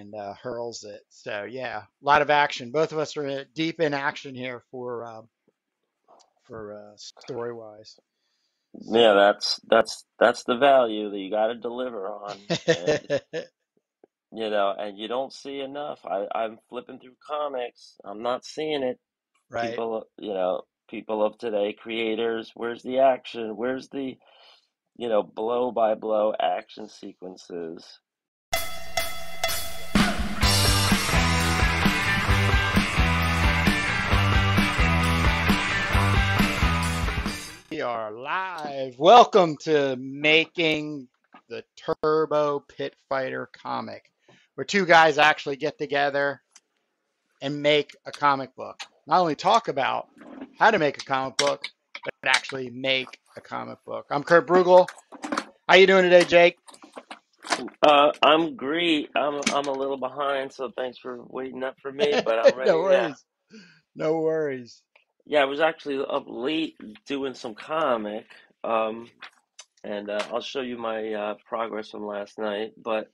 and uh, hurls it. So yeah, a lot of action. Both of us are deep in action here for uh, for uh, story wise. Yeah, that's that's that's the value that you got to deliver on, and you know, and you don't see enough. I I'm flipping through comics. I'm not seeing it. right. People, you know, people of today, creators. Where's the action? Where's the you know blow by blow action sequences? We are live. Welcome to making the Turbo Pit Fighter comic, where two guys actually get together and make a comic book. Not only talk about how to make a comic book, but actually make a comic book. I'm Kurt Brugel. How you doing today, Jake? Uh, I'm great. I'm I'm a little behind, so thanks for waiting up for me, but I'm ready no now. worries. No worries. Yeah, I was actually up late doing some comic, um, and uh, I'll show you my uh, progress from last night. But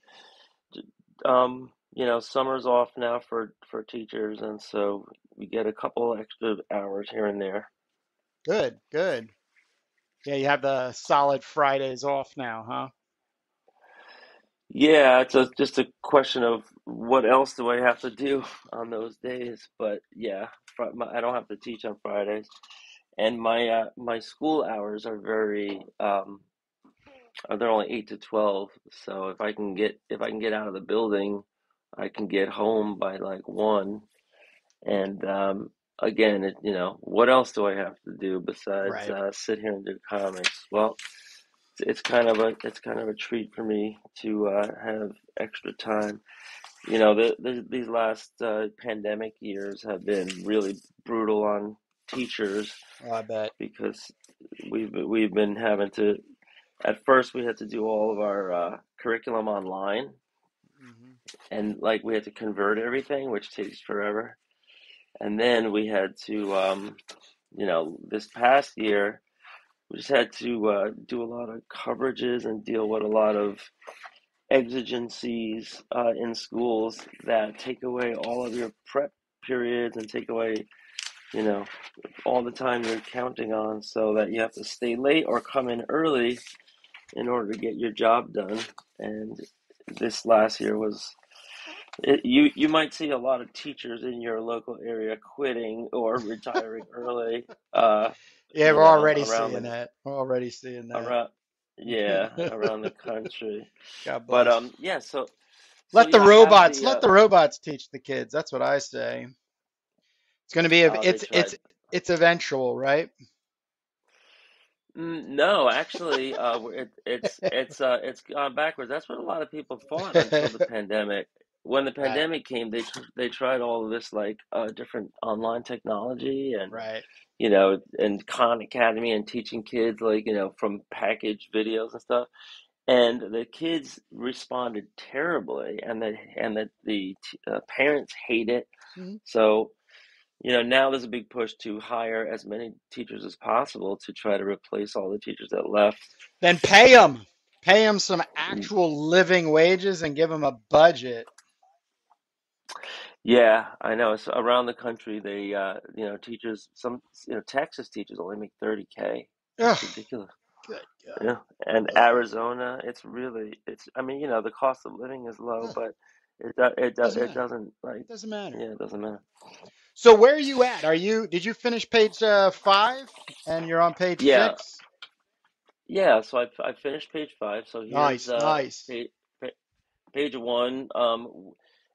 um, you know, summer's off now for for teachers, and so we get a couple extra hours here and there. Good, good. Yeah, you have the solid Fridays off now, huh? Yeah, it's a, just a question of what else do I have to do on those days. But yeah, Fri- my- I don't have to teach on Fridays, and my uh, my school hours are very um, uh, they're only eight to twelve. So if I can get if I can get out of the building, I can get home by like one. And um, again, it, you know, what else do I have to do besides Right. uh, sit here and do comics? Well, it's, kind of a it's kind of a treat for me to uh, have extra time. You know, the, the, these last uh, pandemic years have been really brutal on teachers Oh, I bet. because we've we've been having to. At first, we had to do all of our uh, curriculum online, hmm and like we had to convert everything, which takes forever. And then we had to, um, you know, this past year, we just had to uh, do a lot of coverages and deal with a lot of exigencies uh, in schools that take away all of your prep periods and take away, you know, all the time you're counting on so that you have to stay late or come in early in order to get your job done. And this last year was it, you you might see a lot of teachers in your local area quitting or retiring early. Uh, Yeah, we're already seeing the that. We're already seeing that. around yeah around the country. God But um yeah, so so Let the robots, the let uh, the robots teach the kids. That's what I say. It's going to be, oh it's, it's, it's eventual, right? Mm, No, actually, uh, it, it's it's uh, it's gone backwards. That's what a lot of people thought until the pandemic. When the Right, pandemic came, they they tried all of this like uh, different online technology and right. You know and Khan Academy and teaching kids like you know from packaged videos and stuff. And the kids responded terribly, and the and the the t- uh, parents hate it. Mhm. So you know, now there's a big push to hire as many teachers as possible to try to replace all the teachers that left. Then pay them, pay them some Mm, actual living wages and give them a budget. Yeah, I know. So around the country, they, uh, you know, teachers, some, you know, Texas teachers only make 30K. Ugh, It's ridiculous. good God. Yeah. And Ugh, Arizona, it's really, it's, I mean, you know, the cost of living is low, ugh. but it, do- it, do- Doesn't it matter. doesn't, like, It doesn't matter. yeah, it doesn't matter. So where are you at? Are you, did you finish page uh, five and you're on page Yeah. six? Yeah. So I, I finished page five. So here's, Nice, uh, nice. page, page one. Um,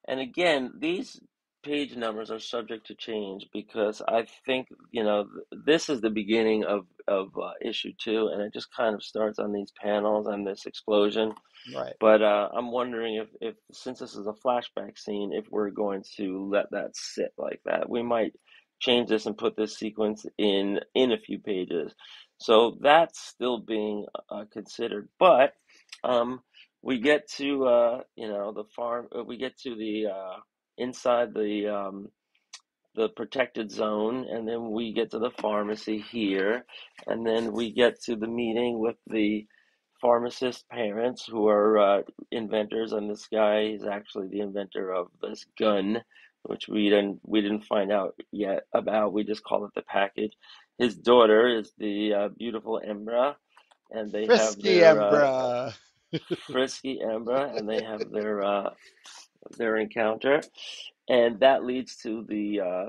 and again, these page numbers are subject to change because I think, you know, th- this is the beginning of, of uh, issue two, and it just kind of starts on these panels and this explosion. Right. But uh, I'm wondering if, if, since this is a flashback scene, if we're going to let that sit like that. We might change this and put this sequence in in a few pages. So that's still being uh, considered. But um, we get to uh, you know the farm. uh, We get to the uh, inside the um, the protected zone, and then we get to the pharmacy here, and then we get to the meeting with the pharmacist parents who are uh, inventors, and this guy is actually the inventor of this gun, which we didn't we didn't find out yet about. We just call it the package. His daughter is the uh, beautiful Embra, and they Frisky have their uh, Embra. Frisky Embra, and they have their uh, their encounter, and that leads to the uh,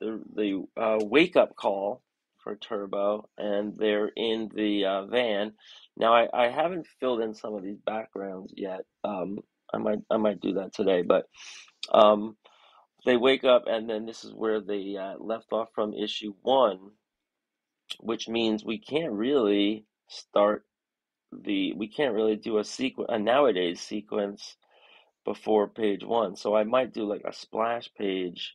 the the uh, wake up call for Turbo, and they're in the uh, van. Now I, I haven't filled in some of these backgrounds yet. Um, I might I might do that today, but um, they wake up, and then this is where they uh, left off from issue one, which means we can't really start the we can't really do a sequence a nowadays sequence before page one. So I might do like a splash page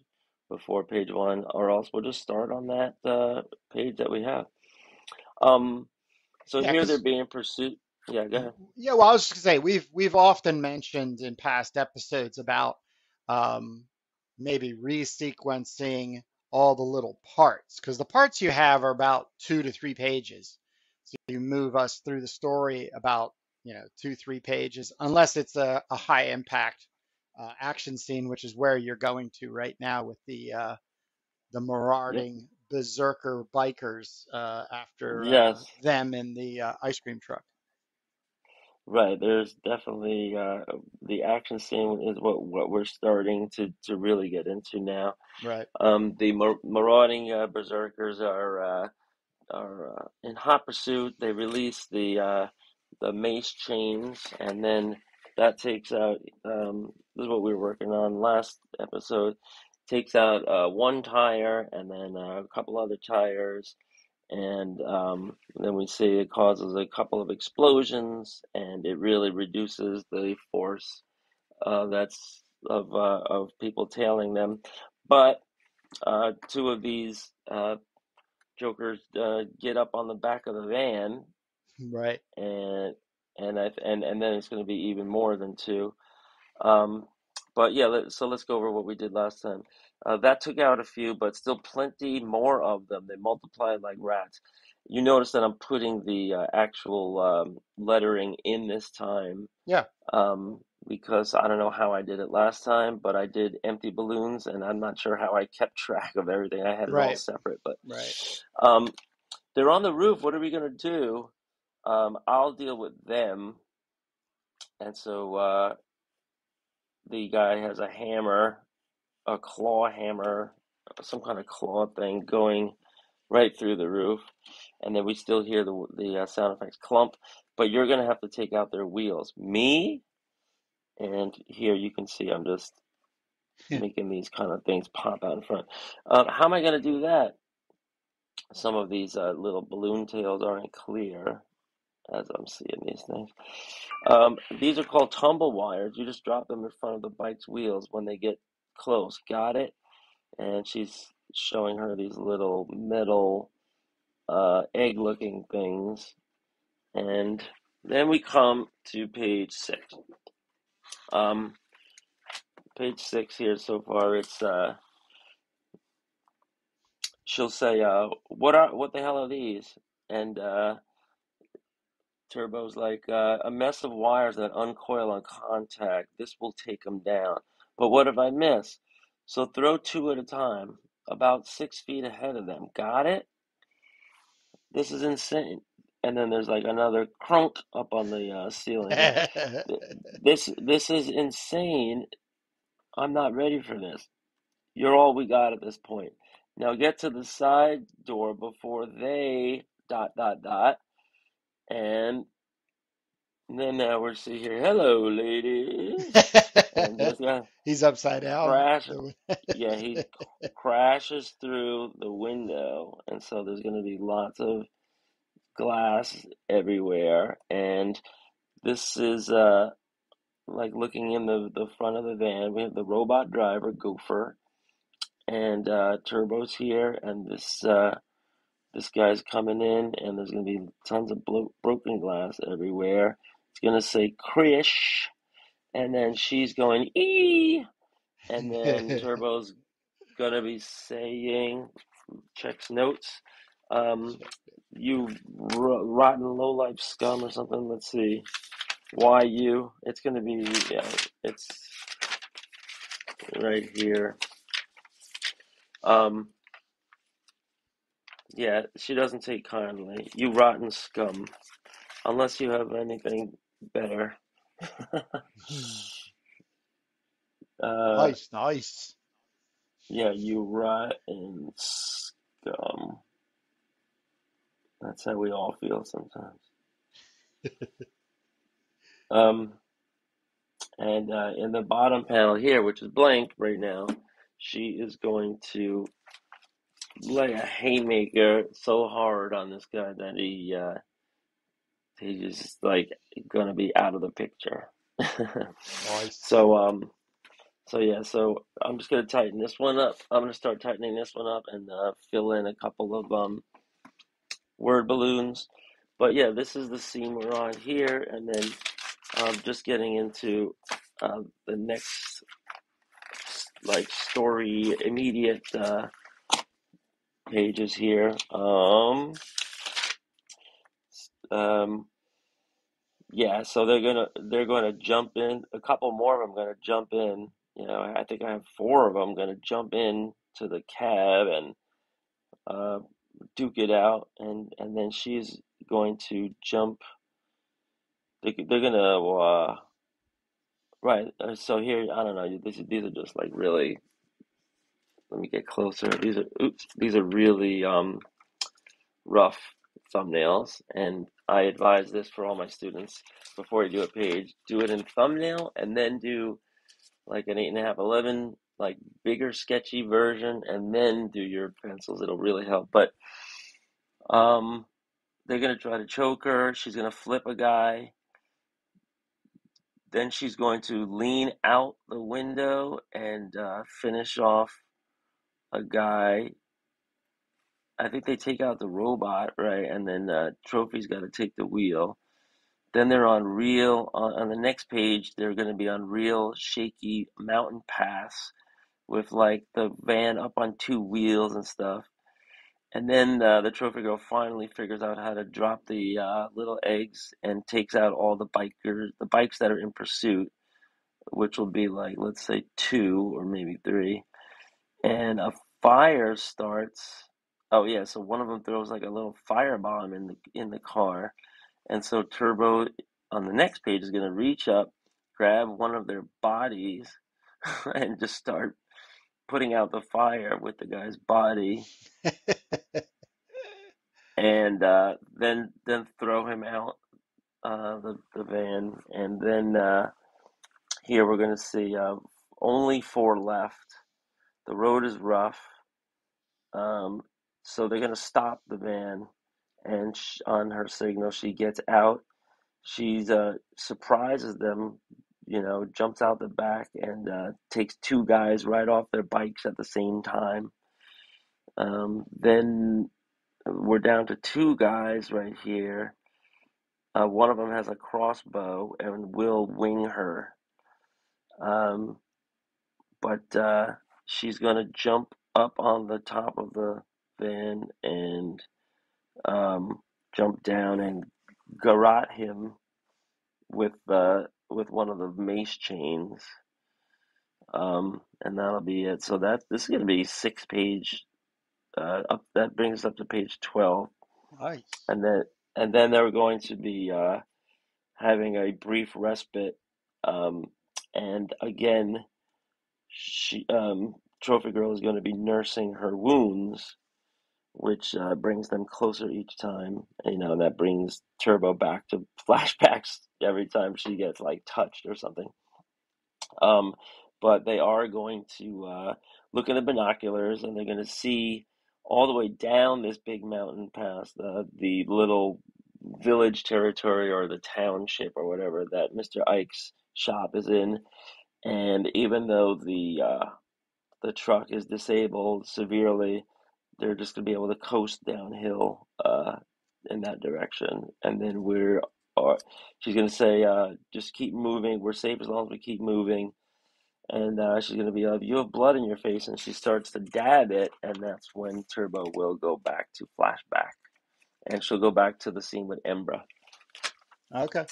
before page one, or else we'll just start on that uh, page that we have. Um, so Yeah, here they're being pursued. Yeah, go ahead. yeah, well, I was just gonna say we've we've often mentioned in past episodes about um, maybe resequencing all the little parts because the parts you have are about two to three pages. So you move us through the story about you know two three pages, unless it's a, a high impact uh, action scene, which is where you're going to right now with the uh, the Yep. marauding berserker bikers uh, after uh, Yes. them in the uh, ice cream truck. Right. There's definitely uh, the action scene is what what we're starting to to really get into now. Right. Um, the mar- marauding uh, berserkers are are uh, in hot pursuit. They release the uh, the mace chains, and then that takes out. Um, this is what we were working on last episode. Takes out uh, one tire, and then uh, a couple other tires, and um, then we see it causes a couple of explosions, and it really reduces the force uh, that's of uh, of people tailing them. But two of these jokers uh, get up on the back of the van, Right. and and I and and then it's going to be even more than two. Um, but yeah, let, so let's go over what we did last time. Uh, that took out a few, but still plenty more of them. They multiplied like rats. You notice that I'm putting the uh, actual um, lettering in this time Yeah. um, because I don't know how I did it last time, but I did empty balloons, and I'm not sure how I kept track of everything. I had it all Right. separate, but Right. um, they're on the roof. What are we gonna do? Um, I'll deal with them, and so uh, the guy has a hammer, a claw hammer, some kind of claw thing going right through the roof, and then we still hear the the uh, sound effects clump. But you're gonna have to take out their wheels. Me, and here you can see I'm just making these kind of things pop out in front. Um, how am I gonna do that? Some of these uh, little balloon tails aren't clear as I'm seeing these things. Um, these are called tumble wires. You just drop them in front of the bike's wheels when they get close. Got it? And she's showing her these little metal uh, egg looking things. And then we come to page six. Um, page six here so far, it's uh, she'll say, uh, "What are what the hell are these?" And uh, Turbo's like uh, a mess of wires that uncoil on contact. This will take them down. But what if I miss? So throw two at a time, about six feet ahead of them. Got it? This is insane. And then there's like another crunk up on the uh, ceiling This this is insane. I'm not ready for this. You're all we got at this point. Now get to the side door before they dot dot dot. And then now we're see here. Hello, ladies. And this guy He's upside down. crash. Yeah, he crashes through the window, and so there's going to be lots of glass everywhere. And this is uh like looking in the the front of the van. We have the robot driver Gopher, and uh, Turbo's here, and this uh this guy's coming in, and there's going to be tons of blo- broken glass everywhere. It's going to say Krish, and then she's going ee, and then Turbo's gonna be saying checks notes. Um, you rotten low life scum or something. Let's see. Why you? It's gonna be yeah. It's right here. Um, yeah, she doesn't take kindly. You rotten scum. Unless you have anything better. uh, nice, nice. Yeah, you rotten scum. That's how we all feel sometimes. um, and uh, in the bottom panel here, which is blank right now, she is going to lay a haymaker so hard on this guy that he uh, he's just like gonna be out of the picture. nice. So um, so yeah, so I'm just gonna tighten this one up. I'm gonna start tightening this one up and uh, fill in a couple of um word balloons. But yeah, this is the seam we're on here, and then um, just getting into uh, the next like story immediate uh, pages here. Um, um, yeah, so they're gonna they're gonna jump in. A couple more of them gonna jump in. You know, I think I have four of them gonna jump in to the cab and uh, duke it out, and and then she's going to jump. They, they're gonna uh, right. Uh, so here, I don't know. These these are just like really. Let me get closer. These are oops. These are really um rough thumbnails, and I advise this for all my students before you do a page. Do it in thumbnail, and then do like an eight and a half, eleven, like bigger sketchy version, and then do your pencils. It'll really help. But um, they're gonna try to choke her. She's gonna flip a guy. Then she's going to lean out the window and uh, finish off a guy. I think they take out the robot, right? And then uh, Trophy's got to take the wheel. Then they're on real, on, on the next page, they're going to be on real shaky mountain pass with like the van up on two wheels and stuff. And then uh, the trophy girl finally figures out how to drop the uh, little eggs and takes out all the bikers, the bikes that are in pursuit, which will be like, let's say, two or maybe three. And a fire starts. Oh yeah, so one of them throws like a little firebomb in the in the car, and so Turbo on the next page is going to reach up, grab one of their bodies, and just start putting out the fire with the guy's body, and uh, then then throw him out uh, the the van, and then uh, here we're gonna see uh, only four left. The road is rough, um, so they're gonna stop the van, and sh- on her signal, she gets out. She's uh, surprises them you know, jumps out the back and uh, takes two guys right off their bikes at the same time. Um, then we're down to two guys right here. Uh, one of them has a crossbow and will wing her. Um, but uh, she's going to jump up on the top of the van and um, jump down and garrote him with uh, with one of the mace chains. Um, and that'll be it. So that this is going to be six page. Uh, up that brings us up to page twelve. Nice. And then and then they're going to be uh, having a brief respite. Um, and again, she um, Trophy Girl is going to be nursing her wounds, which uh, brings them closer each time. You know, and that brings Turbo back to flashbacks every time she gets like touched or something. Um, but they are going to uh, look in the binoculars and they're going to see all the way down this big mountain past the the little village territory or the township or whatever that Mr. Ike's shop is in. And even though the uh, the truck is disabled severely, they're just gonna be able to coast downhill uh, in that direction. And then we're or she's going to say, uh, just keep moving. We're safe as long as we keep moving. and uh, she's gonna be like, "You have blood in your face," and she starts to dab it, and that's when Turbo will go back to flashback, and she'll go back to the scene with Embra. Okay.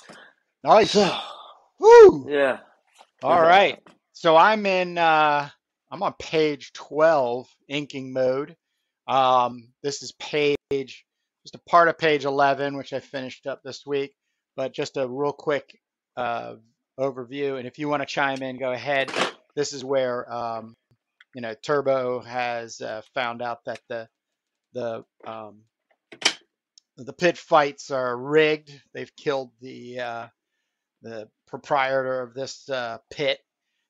Nice. So, Woo. yeah, All right. So I'm in. Uh, I'm on page 12, inking mode. Um, this is page, just a part of page 11, which I finished up this week. But just a real quick uh, overview. And if you want to chime in, go ahead. This is where um, you know Turbo has uh, found out that the the um, the pit fights are rigged. They've killed the uh, the proprietor of this uh, pit,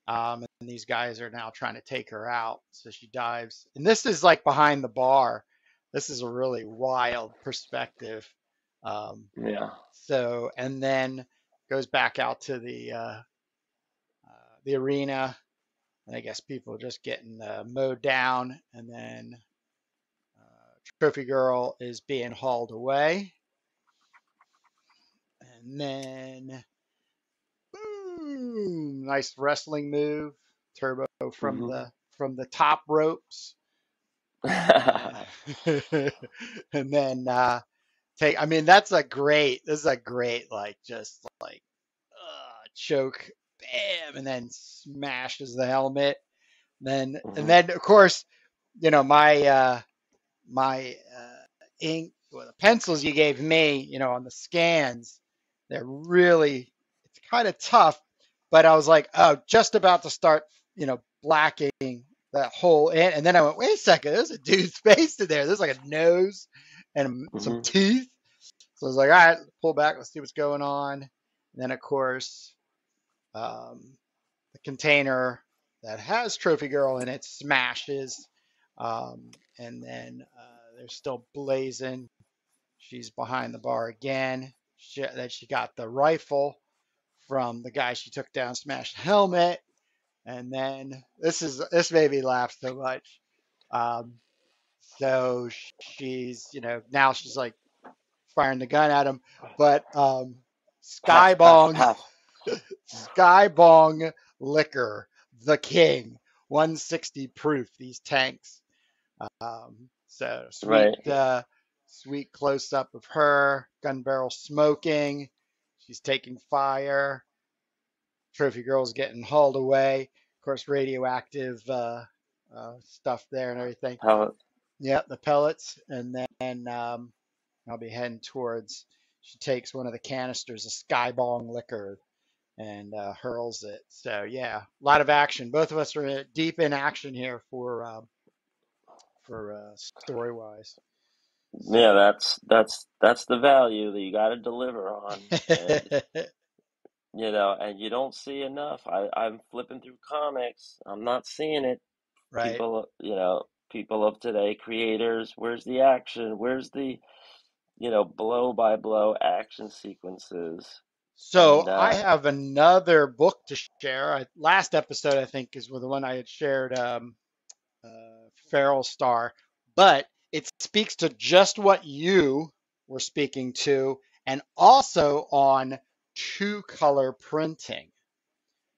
um, and these guys are now trying to take her out. So she dives, and this is like behind the bar. This is a really wild perspective. Um, yeah, so, and then goes back out to the uh, uh, the arena. And I guess people are just getting uh, mowed down, and then uh, Trophy Girl is being hauled away, and then boom, nice wrestling move, Turbo from Mhm. the from the top ropes, Uh, and then uh, take. I mean, that's a great. This is a great like just like uh, choke, bam, and then smashes the helmet. Then Mhm. and then of course, you know my uh, my uh, ink, well, the pencils you gave me, you know, on the scans, they're really it's kind of tough. But I was like, oh, just about to start, you know, blacking that whole in, and then I went, wait a second, there's a dude's face in there. There's like a nose and some Mhm. teeth. So I was like, all right, pull back, let's see what's going on. And then of course, um, the container that has Trophy Girl in it smashes, um, and then uh, they're still blazing. She's behind the bar again. She, then she got the rifle from the guy she took down, smashed helmet, and then this is this made me laugh so much. Um, so she's you know now she's like firing the gun at him, but um, Skybong. Skybong Liquor, the king, 160 proof. These tanks. Um, so sweet, Right. uh, sweet close up of her, gun barrel smoking. She's taking fire. Trophy girl's getting hauled away. Of course, radioactive uh, uh, stuff there and everything. How Yeah, the pellets, and then um, I'll be heading towards. She takes one of the canisters of Skybong liquor and uh, hurls it. So yeah, a lot of action. Both of us are deep in action here for um, for uh, story wise. Yeah, that's that's that's the value that you got to deliver on, and you know, and you don't see enough. I I'm flipping through comics. I'm not seeing it. right. People, you know, people of today, creators. Where's the action? Where's the you know blow by blow action sequences? So And I uh, have another book to share. I, last episode, I think, is with the one I had shared, um, uh, Feral Star, but it speaks to just what you were speaking to, and also on two color printing.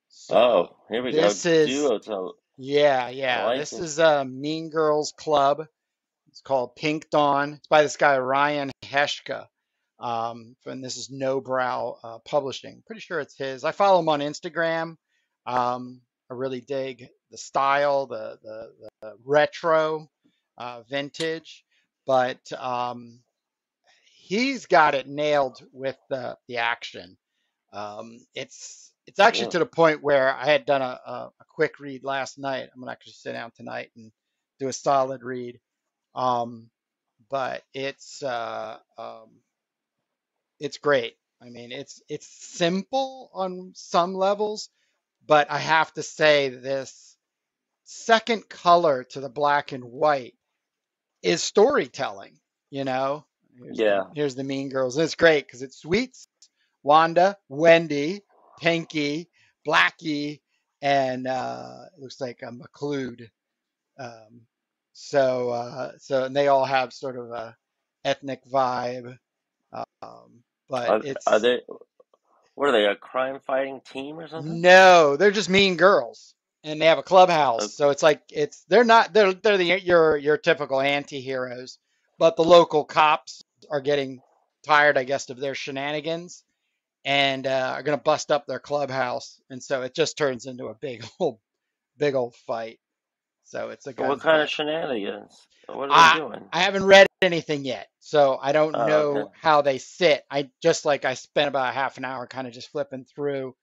So oh, here we go. this is Duotone. yeah, yeah. like This it. is a Mean Girls Club. It's called Pink Dawn. It's by this guy Ryan Heshka. Um, and this is Nobrow uh, Publishing. Pretty sure it's his. I follow him on Instagram. Um, I really dig the style, the the, the retro, uh, vintage, but um, he's got it nailed with the the action. Um, it's it's actually Yeah. to the point where I had done a, a, a quick read last night. I'm gonna actually sit down tonight and do a solid read. Um, but it's uh, um, it's great. I mean, it's it's simple on some levels, but I have to say this second color to the black and white is storytelling. You know, here's Yeah. here's the Mean Girls. And it's great because it's Sweets, Wanda, Wendy, Pinky, Blackie, and uh, it looks like a McLeod. Um, so uh, so and they all have sort of a ethnic vibe, um, but Are, are they? What are they? A crime fighting team or something? no, they're just mean girls, and they have a clubhouse. So it's like it's they're not they're they're the your your typical anti-heroes, but the local cops are getting tired, I guess, of their shenanigans and uh, are going to bust up their clubhouse, and so it just turns into a big old big old fight. So it's a what kind of shenanigans? What are I, they doing? I haven't read anything yet, so I don't Oh, know okay. how they sit. I just like I spent about a half an hour kind of just flipping through.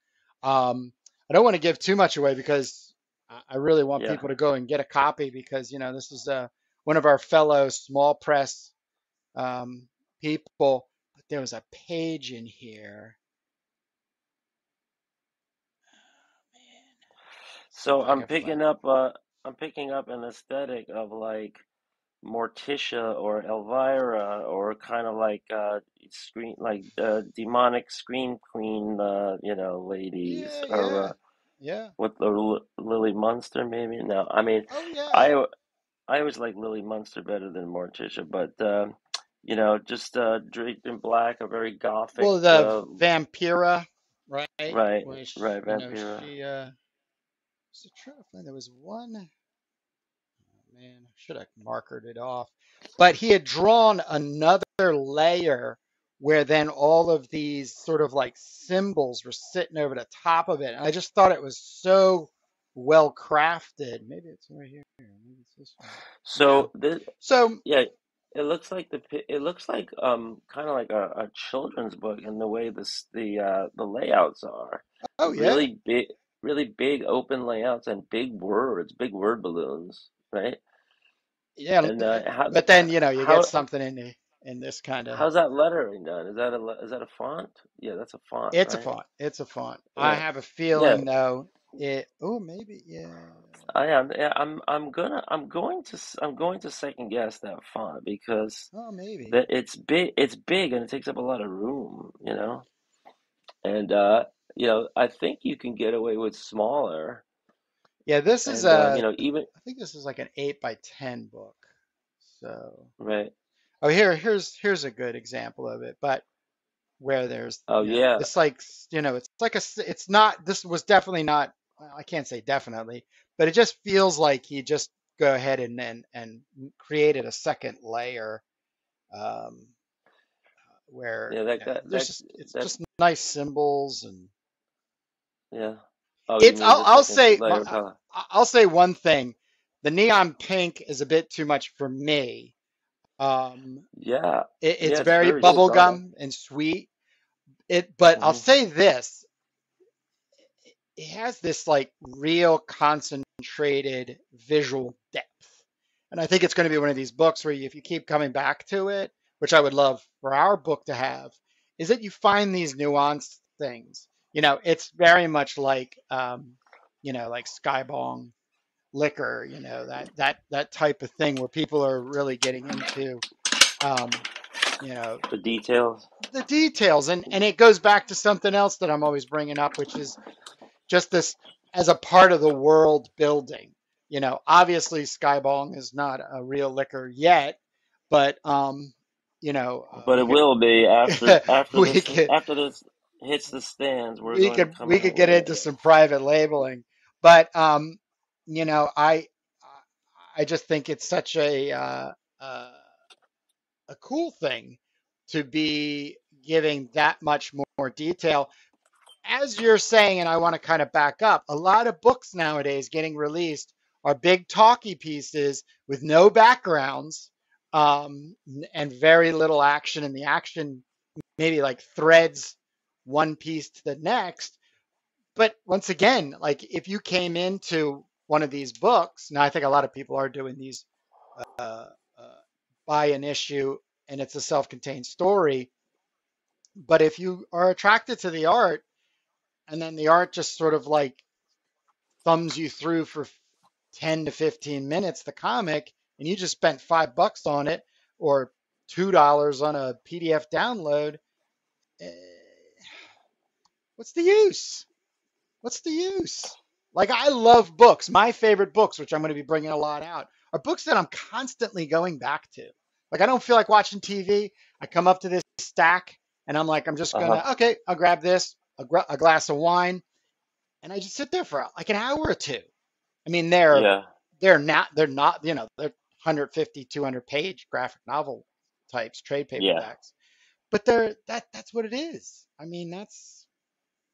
Um, I don't want to give too much away because I really want Yeah. people to go and get a copy because you know this is uh, one of our fellow small press um, people. But there was a page in here. Man, So I'm picking up uh I'm picking up an aesthetic of like Morticia or Elvira or kind of like uh screen like uh demonic scream queen uh you know ladies Yeah, or yeah, uh yeah. with the L Lily Munster maybe no I mean Oh yeah. I I always like Lily Munster better than Morticia but um you know just uh draped in black a very gothic Well, the uh Vampira, right? right Was right you know Vampira she uh a trying to find there was one oh, man, I should have markered it off. But he had drawn another layer where then all of these sort of like symbols were sitting over the top of it. And I just thought it was so well crafted. Maybe it's right here. Maybe it's this one. So this So, yeah It looks like the it looks like um kind of like a, a children's book in the way this the uh the layouts are. oh yeah. Really big really big open layouts and big words, big word balloons, right? Yeah, And uh how but then, you know, you how get something in the in this kind of how's that lettering done? Is that a is that a font? Yeah, that's a font, It's a font. It's a font. I have a Yeah. feeling though it oh maybe yeah. I am yeah, I'm I'm gonna I'm going to s- I'm going to second guess that font because Oh maybe. that it's big it's big and it takes up a lot of room, you know? And uh you know, I think you can get away with smaller Yeah, this is and uh you know even I think this is like an eight by ten book. So right. Oh here here's here's a good example of it, but where there's Oh you know yeah. it's like you know it's like a, it's not this was definitely not I can't say definitely, but it just feels like he just go ahead and and, and created a second layer um where Yeah, you that know that that just it's that just nice symbols and yeah. Oh, it's I'll I'll say layer of I- color. I'll say one thing. The neon pink is a bit too much for me. Um, Yeah. it, it's Yeah, it's very very bubblegum and sweet. It, but I'll hmm say this: it has this like real concentrated visual depth, and I think it's going to be one of these books where you, if you keep coming back to it, which I would love for our book to have, is that you find these nuanced things. You know, it's very much like, um, you know, like Skybong liquor, you know, that that that type of thing where people are really getting into, um, you know, The details. the details, and and it goes back to something else that I'm always bringing up, which is just this as a part of the world building. You know, obviously Skybong is not a real liquor yet, but um, you know, uh, But it will be after after this could after this hits the stands. We're we could we could get into some private labeling, but um, you know, I I just think it's such a uh, uh, a cool thing to be giving that much more detail. As you're saying, and I want to kind of back up, a lot of books nowadays getting released are big talky pieces with no backgrounds um, and very little action, and the action maybe like threads one piece to the next. But once again, like if you came into one of these books, now I think a lot of people are doing these uh, uh, buy an issue and it's a self-contained story. But if you are attracted to the art and then the art just sort of like thumbs you through for 10 to 15 minutes, the comic, and you just spent five bucks on it or $2 on a PDF download, eh, what's the use? What's the use? Like I love books. My favorite books, which I'm going to be bringing a lot out, are books that I'm constantly going back to. Like I don't feel like watching TV. I come up to this stack and I'm like, I'm just Uh-huh. gonna, okay, I'll grab this, a, gr- a glass of wine, and I just sit there for like an hour or two. I mean, they're Yeah. they're not they're not you know they're 150 200 page graphic novel types trade Yeah. paperbacks but they're that that's what it is i mean that's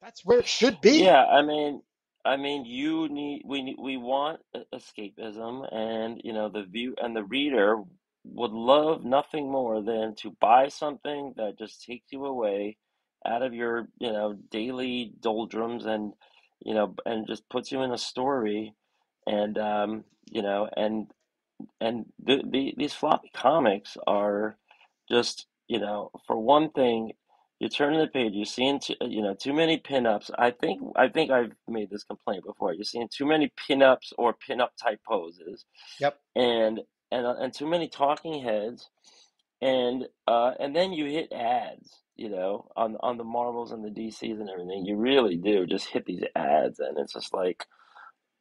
that's where it should be Yeah, I mean, I mean, you need we need, we want escapism, and you know the view and the reader would love nothing more than to buy something that just takes you away out of your you know daily doldrums and you know and just puts you in a story, and um, you know and and the, the these floppy comics are just you know for one thing you turn the page you're seeing too, you know too many pinups i think i think i've made this complaint before you're seeing too many pinups or pinup type poses yep and and uh, and too many talking heads and uh and then you hit ads you know on on the marvels and the dcs and everything you really do just hit these ads and it's just like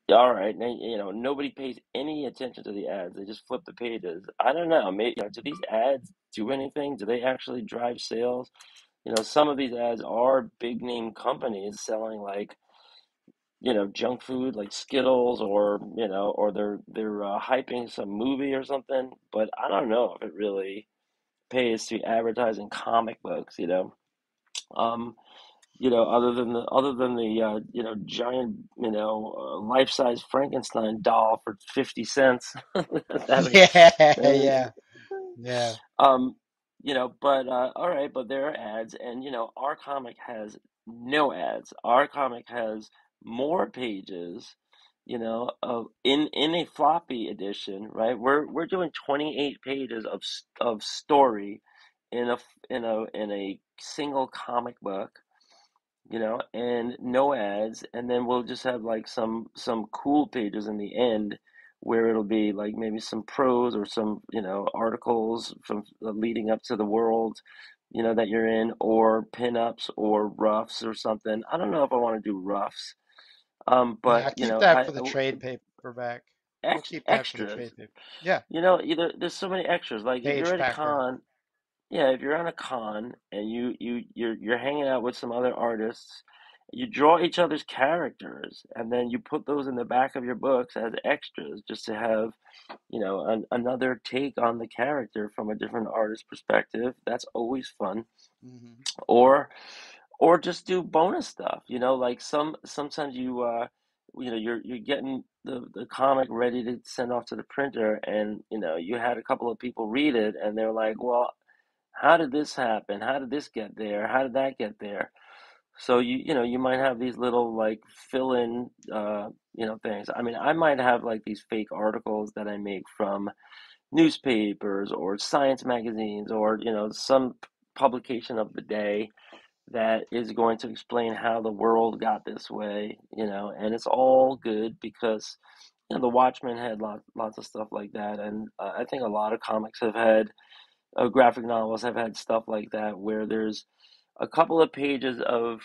all right, now, you know, nobody pays any attention to the ads. They just flip the pages. I don't know. Maybe, you know, do these ads do anything? Do they actually drive sales? You know, some of these ads are big name companies selling like, you know, junk food like Skittles or, you know, or they're they're uh, hyping some movie or something, but I don't know if it really pays to advertising comic books, you know. Um, you know, other than the other than the uh, you know giant you know uh, life size Frankenstein doll for fifty cents. Yeah yeah yeah um, you know, but uh, all right, but there are ads, and you know, our comic has no ads. Our comic has more pages. You know, of in in a floppy edition, right? We're we're doing twenty eight pages of of story in a in a in a single comic book you know, and no ads, and then we'll just have like some some cool pages in the end where it'll be like maybe some prose or some you know articles from uh, leading up to the world, you know, that you're in, or pinups or roughs or something. I don't know if I want to do roughs, um, but yeah you keep know, that I for the I- trade paperback we'll ex, keep that for the extras, trade paper yeah you know, either there's so many extras. Like if you're page at a con yeah, if you're on a con and you you you're you're hanging out with some other artists, you draw each other's characters and then you put those in the back of your books as extras just to have, you know, an, another take on the character from a different artist perspective. That's always fun. hmm Or or just do bonus stuff, you know, like some sometimes you uh you know you're you're getting the the comic ready to send off to the printer and you know you had a couple of people read it and they're like, "Well, how did this happen? How did this get there? How did that get there? So you you know you might have these little like fill in uh, you know things. I mean, I might have like these fake articles that I make from newspapers or science magazines or you know some publication of the day that is going to explain how the world got this way. You know, and it's all good because you know the Watchmen had lots lots of stuff like that, and uh, I think a lot of comics have had uh, graphic novels have had stuff like that where there's a couple of pages of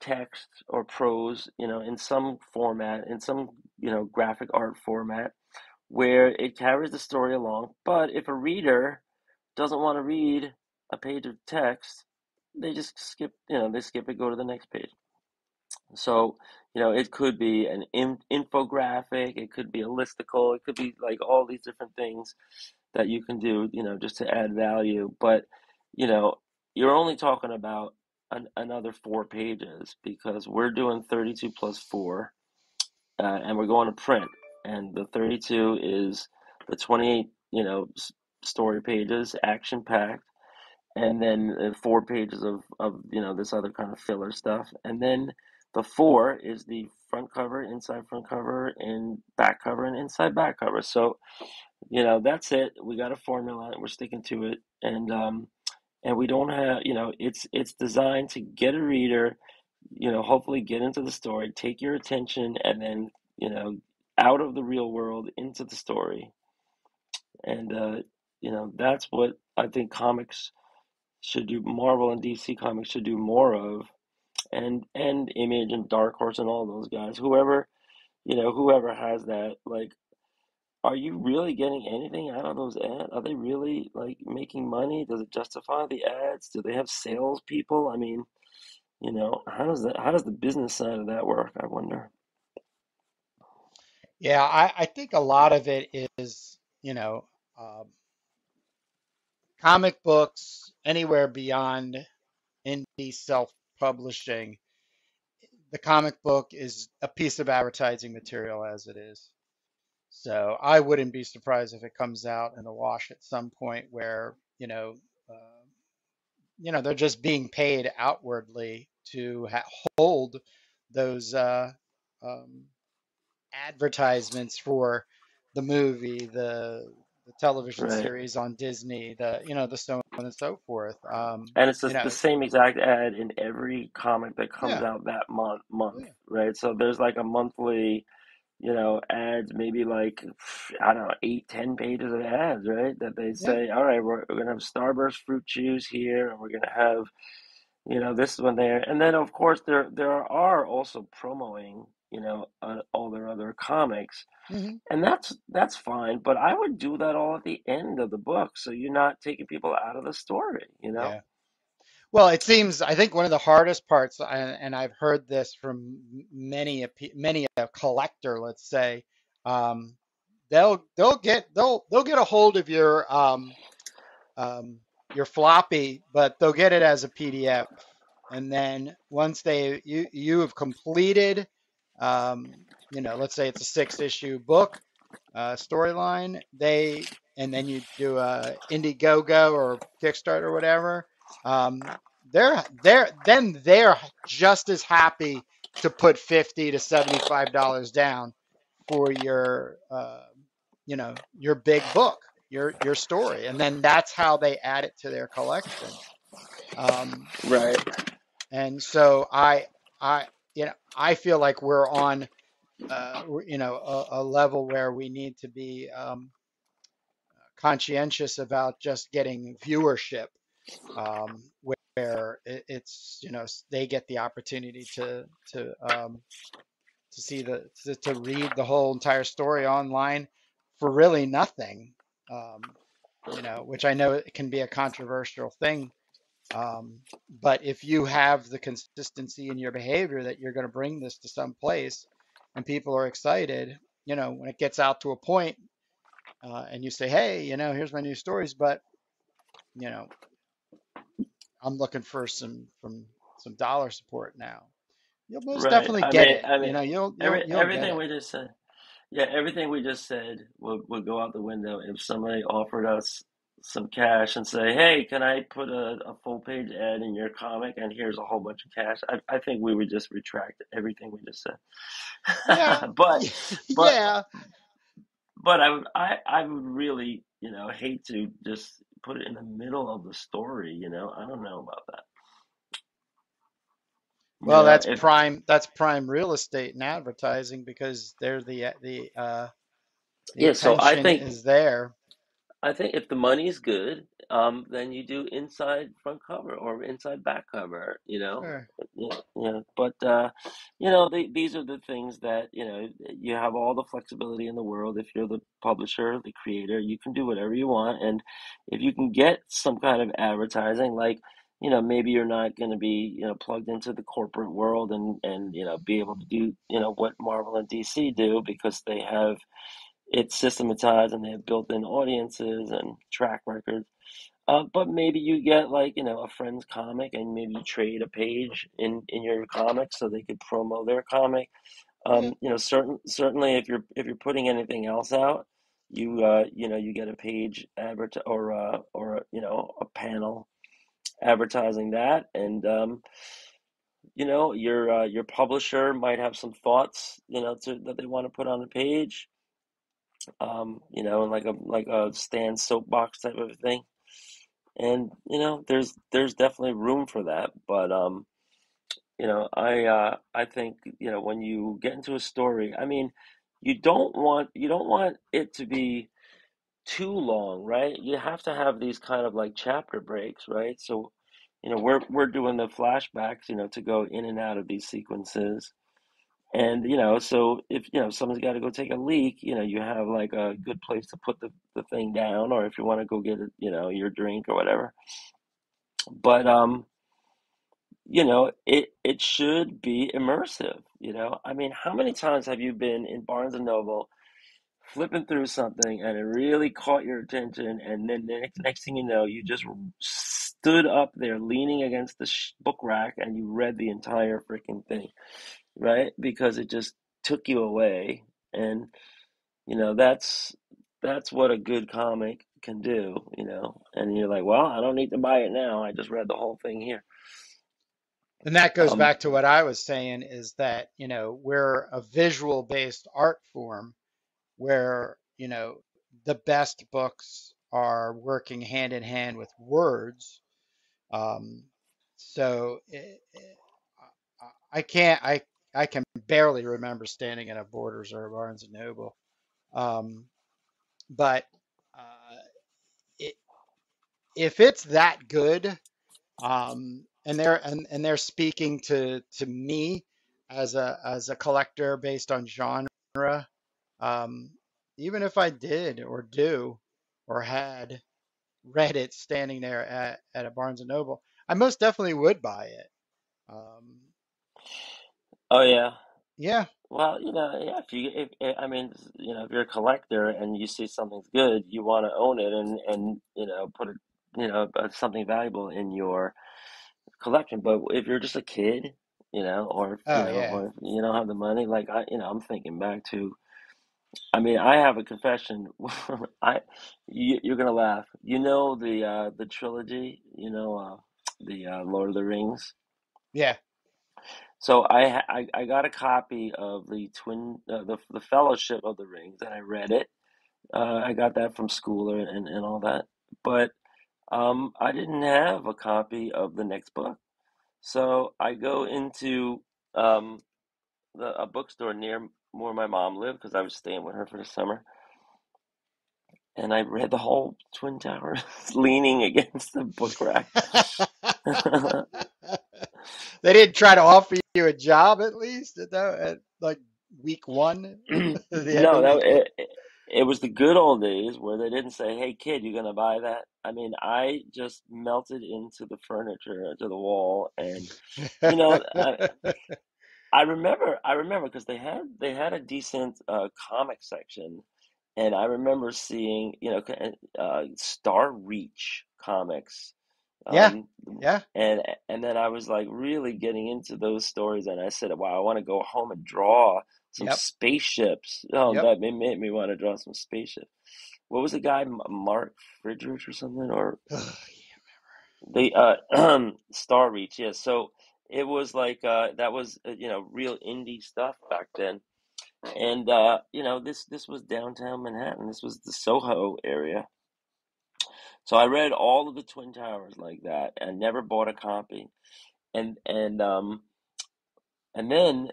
text or prose, you know, in some format, in some, you know, graphic art format, where it carries the story along. But if a reader doesn't want to read a page of text, they just skip, you know, they skip it, go to the next page. So, you know, it could be an in, infographic, it could be a listicle, it could be like all these different things that you can do, you know, just to add value. But, you know, you're only talking about an, another four pages because we're doing 32 plus four uh, and we're going to print. And the 32 is the 28, you know, s- story pages, action packed. And then uh, four pages of, of, you know, this other kind of filler stuff. And then the four is the front cover, inside front cover, and back cover, and inside back cover. So, you know, that's it. We got a formula and we're sticking to it. And um and we don't have, you know, it's it's designed to get a reader, you know, hopefully get into the story, take your attention and then, you know, out of the real world into the story. And uh, you know, that's what I think comics should do Marvel and DC comics should do more of. And and Image and Dark Horse and all those guys. Whoever, you know, whoever has that, like Are you really getting anything out of those ads? Are they really like making money? Does it justify the ads? Do they have salespeople? I mean, you know, how does that, how does the business side of that work? I wonder. Yeah, I, I think a lot of it is, you know, um, comic books anywhere beyond indie self-publishing. The comic book is a piece of advertising material as it is. So I wouldn't be surprised if it comes out in the wash at some point where, you know, uh, you know, they're just being paid outwardly to ha- hold those uh, um, advertisements for the movie, the the television Right. series on Disney, the you know, the so on and so forth. Um, And it's the, the same exact ad in every comic that comes yeah, out that month month, yeah, right? So there's like a monthly, you know, ads, maybe like I don't know, eight, ten pages of ads, right? That they yeah, say, all right, we're, we're gonna have Starburst fruit juice here, and we're gonna have, you know, this one there, and then of course there there are also promoting, you know, uh, all their other comics, hmm and that's that's fine. But I would do that all at the end of the book, so you're not taking people out of the story, you know? yeah. Well, it seems I think one of the hardest parts, and, and I've heard this from many a many a collector, let's say, um, they'll they'll get they'll they'll get a hold of your um, um, your floppy, but they'll get it as a PDF. And then once they you you have completed, um, you know, let's say it's a six issue book uh, storyline, they and then you do a Indiegogo or Kickstarter or whatever. Um, they're they're then they're just as happy to put fifty to seventy five dollars down for your uh, you know your big book your your story and then that's how they add it to their collection um, Right. and so i i you know i feel like we're on uh, you know a, a level where we need to be um, conscientious about just getting viewership um, where it, it's you know they get the opportunity to to um, to see the to, to read the whole entire story online for really nothing um, you know which i know it can be a controversial thing um, but if you have the consistency in your behavior that you're going to bring this to some place and people are excited you know when it gets out to a point uh, and you say hey you know here's my new stories but you know i'm looking for some from some dollar support now you'll most Right. definitely I get mean, it I mean, you know you'll you'll every you'll everything we just said. Yeah, everything we just said would would go out the window if somebody offered us some cash and say, "Hey, can I put a, a full page ad in your comic and here's a whole bunch of cash?" I I think we would just retract everything we just Yeah, said. But but yeah. but I would I I would really, you know, hate to just put it in the middle of the story, you know. I don't know about that. Well, know, that's prime. That's prime real estate and advertising because they're the the uh, the yeah, so I think is there. I think if the money's good, um, then you do inside front cover or inside back cover, you know. Sure. Yeah, yeah. But uh, you know, the, these are the things that, you know, you have all the flexibility in the world. If you're the publisher, the creator, you can do whatever you want. And if you can get some kind of advertising, like, you know, maybe you're not going to be, you know, plugged into the corporate world and and you know, be able to do, you know, what Marvel and DC do because they have it's systematized and they have built-in audiences and track records. Uh, but maybe you get like you know a friend's comic and maybe you trade a page in in your comic so they could promo their comic. Um, you know, certain certainly if you're if you're putting anything else out, you uh, you know you get a page advert or uh, or you know a panel advertising that and um, you know your uh, your publisher might have some thoughts you know to, that they want to put on the page um, you know, like a like a stand soapbox type of thing. And you know, there's there's definitely room for that. But um, you know, I uh, I think you know when you get into a story, I mean, you don't want you don't want it to be too long, right? You have to have these kind of like chapter breaks, right? So, you know, we're we're doing the flashbacks, you know, to go in and out of these sequences. And you know, so if you know someone's got to go take a leak, you know, you have like a good place to put the, the thing down, or if you want to go get it, you know, your drink or whatever. But um, you know, it it should be immersive, you know. I mean, how many times have you been in Barnes and Noble flipping through something and it really caught your attention and then the next, next thing you know, you just stood up there leaning against the sh- book rack and you read the entire freaking thing, right? Because it just took you away and you know, that's that's what a good comic can do, you know. And you're like, well, I don't need to buy it now. I just read the whole thing here. And that goes Um, back to what I was saying is that, you know, we're a visual based art form where, you know, the best books are working hand in hand with words. Um, so it, it, I I can't, I, I can barely remember standing in a Borders or a Barnes and Noble. Um, but uh, it, if it's that good, um, and they're and, and they're speaking to to me as a as a collector based on genre. Um, even if I did or do or had read it standing there at, at a Barnes and Noble, I most definitely would buy it. Um, oh yeah. yeah, Well, you know, yeah, if you if, if I mean, you know, if you're a collector and you see something's good, you want to own it and and you know, put it, you know, uh, something valuable in your collection. But if you're just a kid, you know, or you oh know, yeah, or you don't have the money, like I, you know, I'm thinking back to, I mean, I have a confession. I, you, you're gonna laugh. You know the uh the trilogy, you know, uh the uh, Lord of the Rings. yeah. So I ha- I, I got a copy of the twin uh, the the Fellowship of the Rings and I read it. Uh, I got that from school and, and, and all that. But um I didn't have a copy of the next book. So I go into um the, a bookstore near where my mom lived because I was staying with her for the summer, and I read the whole Twin Towers leaning against the book rack. they didn't try to offer you a job at least at, at like week one, No, that it, it it was the good old days where they didn't say, "Hey kid, you're gonna buy that?" I mean, I just melted into the furniture, to the wall, and you know, I I remember I remember because they had they had a decent uh, comic section, and I remember seeing you know uh, Star Reach comics, yeah, um, yeah. and and then I was like really getting into those stories, and I said, "Wow, I want to go home and draw some Yep. spaceships." Oh, Yep. that made, made me want to draw some spaceships. What was the guy, Mark Friedrich or something, or the uh, Star Reach? Yeah, so it was like uh, that was uh, you know real indie stuff back then, and uh, you know this this was downtown Manhattan. This was the Soho area. So I read all of the Twin Towers like that, and never bought a copy. And and um and then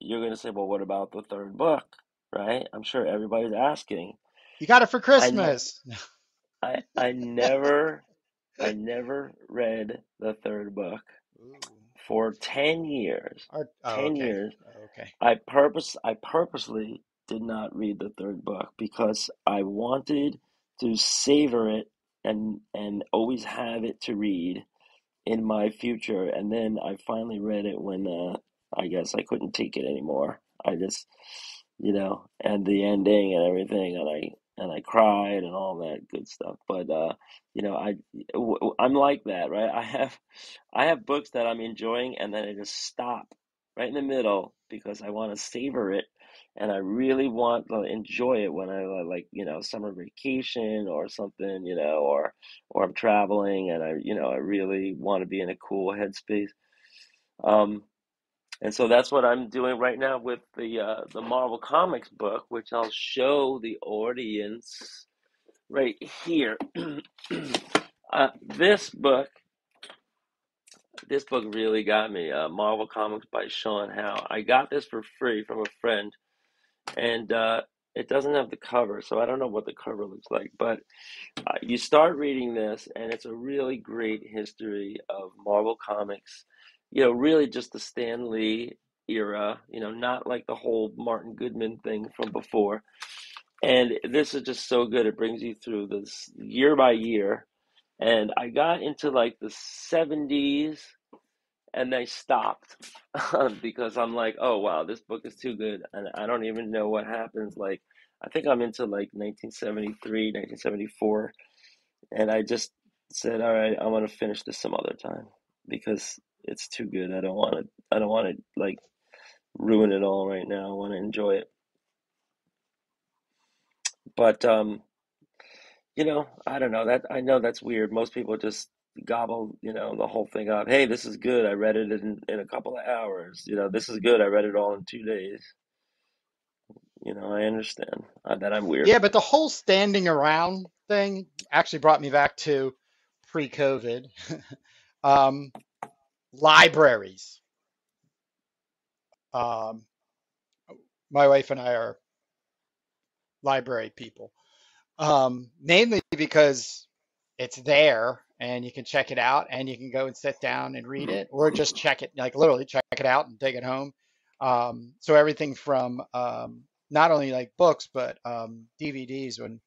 you're gonna say, well, what about the third book, right? I'm sure everybody's asking. you got it for Christmas. I I never I never read the third book Ooh. for 10 years. Oh, 10 okay. years. Okay. I purpose I purposely did not read the third book because I wanted to savor it and and always have it to read in my future. And then I finally read it when uh, I guess I couldn't take it anymore. I just, you know, and the ending and everything, and I and I cried and all that good stuff. But uh, you know, I I'm like that, right? I have I have books that I'm enjoying, and then I just stop right in the middle because I want to savor it. And I really want to enjoy it when I uh, like, you know, summer vacation or something, you know, or or I'm traveling and I, you know, I really want to be in a cool headspace. Um, and so that's what I'm doing right now with the uh, the Marvel Comics book, which I'll show the audience right here. uh, this book, this book really got me. Uh, Marvel Comics by Sean Howe. I got this for free from a friend, and uh, it doesn't have the cover, so I don't know what the cover looks like, but Uh, you start reading this, and it's a really great history of Marvel Comics. You know, really just the Stan Lee era, you know, not like the whole Martin Goodman thing from before. And this is just so good. It brings you through this year by year. And I got into like the 70s and they stopped because I'm like, oh wow, this book is too good, and I don't even know what happens. Like, I think I'm into like 1973, 1974, and I just said, all right, I want to finish this some other time because it's too good. I don't want to. I don't want to like ruin it all right now. I want to enjoy it, but um, you know, I don't know that. I know that's weird. Most people just gobble, you know, the whole thing up. Hey, this is good. I read it in in a couple of hours. You know, this is good. I read it all in two days. You know, I understand uh, that I'm weird. Yeah, but the whole standing around thing actually brought me back to pre-COVID. um, libraries. Um, my wife and I are library people, um, mainly because it's there and you can check it out and you can go and sit down and read it or just check it, like literally check it out and take it home. Um, so everything from um, not only like books but um, DVDs when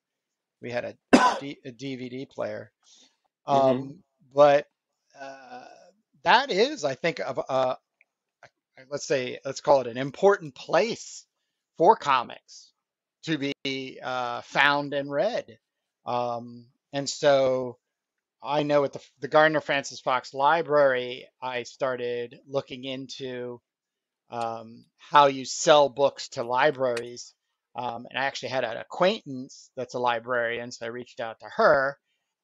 we had a, D- a DVD player. hmm Um, but uh, that is, I think, of a let's say let's call it an important place for comics to be uh, found and read. Um, and so I know at the, the Gardner Francis Fox Library, I started looking into um, how you sell books to libraries. Um, and I actually had an acquaintance that's a librarian, so I reached out to her,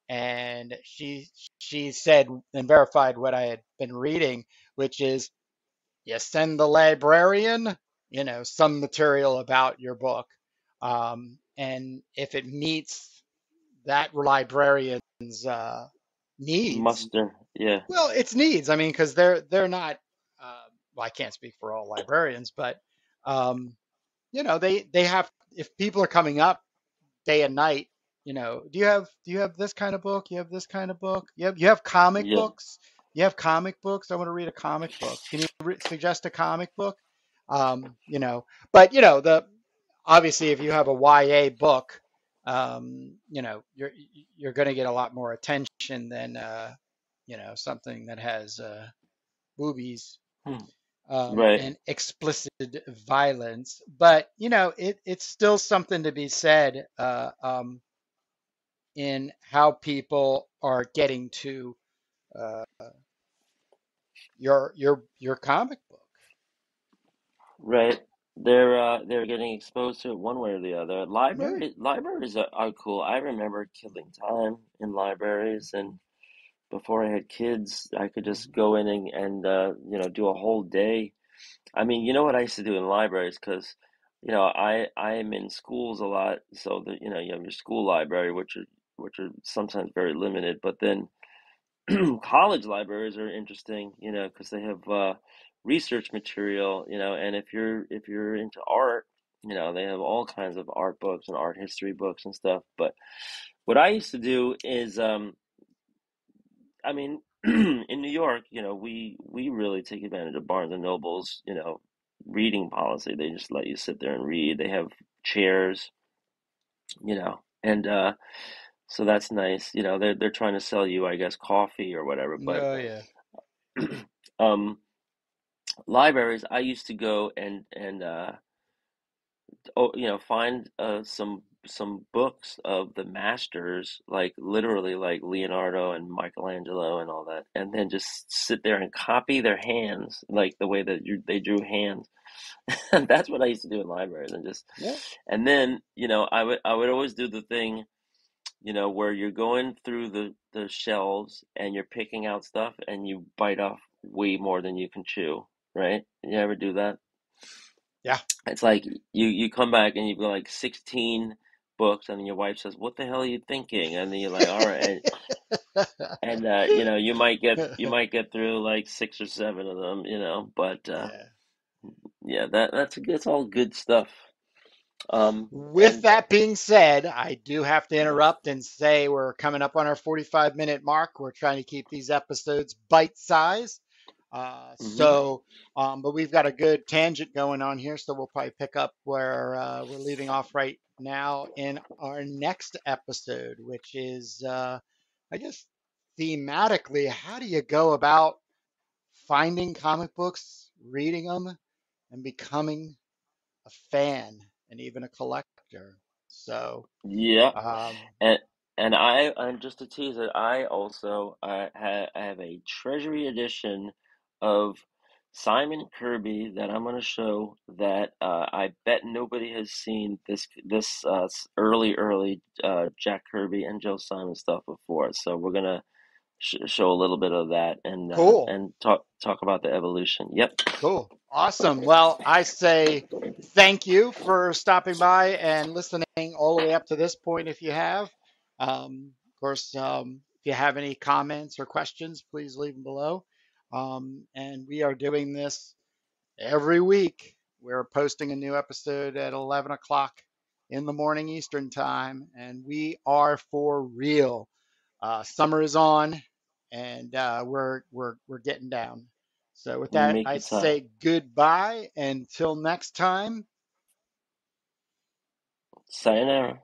and she she said and verified what I had been reading, which is you send the librarian, you know, some material about your book, um, and if it meets that librarian's uh, needs, Muster, yeah, well, it's needs. I mean, because they're they're not. Uh, well, I can't speak for all librarians, but um, you know, they they have. If people are coming up day and night, you know, do you have do you have this kind of book? You have this kind of book? You have you have comic yeah, books? You have comic books? I want to read a comic book. Can you re- suggest a comic book? Um, you know, but you know, the obviously if you have a YA book, um, you know, you're you're going to get a lot more attention than uh, you know, something that has uh, boobies Hmm. um, right, and explicit violence. But you know, it, it's still something to be said uh, um, in how people are getting to uh, your your your comic book. right. They're uh, they're getting exposed to it one way or the other. Yeah. Library libraries are, are cool. I remember killing time in libraries, and before I had kids, I could just go in and, and uh, you know do a whole day I mean, you know what I used to do in libraries because, you know, I I am in schools a lot, so that you know you have your school library, which are which are sometimes very limited, but then college libraries are interesting, you know, because they have uh, research material, you know, and if you're if you're into art, you know, they have all kinds of art books and art history books and stuff. But what I used to do is um, I mean, in New York, you know, we we really take advantage of Barnes and Noble's, you know, reading policy. They just let you sit there and read. They have chairs, you know, and uh, so that's nice. You know, they're they're trying to sell you, I guess, coffee or whatever. But Oh yeah. um, libraries, I used to go and and uh, oh, you know, find uh, some some books of the masters, like literally like Leonardo and Michelangelo and all that, and then just sit there and copy their hands, like the way that you, they drew hands. That's what I used to do in libraries, and just Yeah. and then you know I would I would always do the thing, you know, where you're going through the the shelves and you're picking out stuff and you bite off way more than you can chew, right? You ever do that? Yeah. It's like you you come back and you've got like 16 books, and your wife says, "What the hell are you thinking?" And then you're like, "All right," and, and uh, you know you might get you might get through like six or seven of them, you know. But uh, Yeah. yeah, that that's it's all good stuff. Um, With and that being said, I do have to interrupt and say we're coming up on our 45 minute mark. We're trying to keep these episodes bite sized. Uh, hmm so, um, but we've got a good tangent going on here, so we'll probably pick up where uh, we're leaving off right now in our next episode, which is, uh, I guess, thematically, how do you go about finding comic books, reading them, and becoming a fan and even a collector. So, Yeah, um, and and I and just to tease it, I also I ha I have a treasury edition of Simon Kirby that I'm going to show that uh, I bet nobody has seen this this uh, early early uh, Jack Kirby and Joe Simon stuff before. So we're gonna sh show a little bit of that and uh, cool. and talk talk about the evolution. Yep. Cool. Awesome. Well, I say thank you for stopping by and listening all the way up to this point if you have. Um, of course, um, if you have any comments or questions, please leave them below. Um, and we are doing this every week. We're posting a new episode at 11 o'clock in the morning Eastern time, and we are for real. Uh, summer is on, and uh, we're we're we're getting down. So with that, I time. say goodbye until next time. Sayonara.